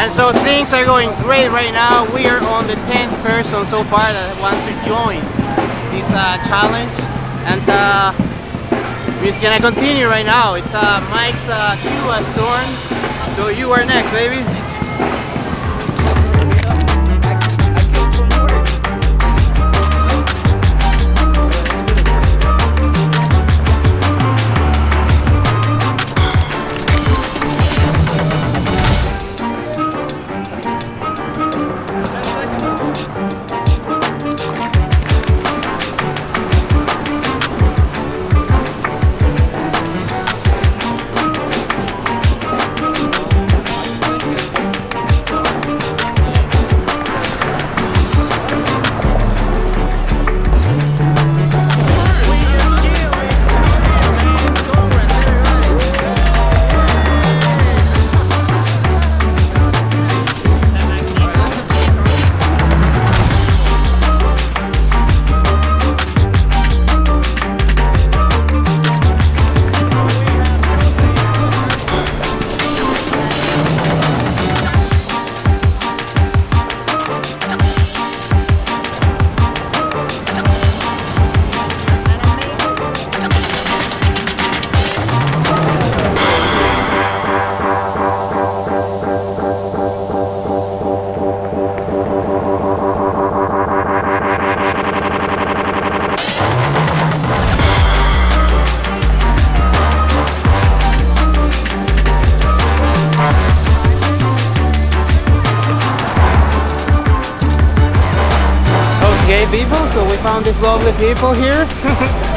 And so things are going great right now. We are on the 10th person so far that wants to join this uh, challenge. And uh, we're just gonna continue right now. It's uh, Mike's uh, Cuba storm. So you are next, baby. Okay people, so we found these lovely people here.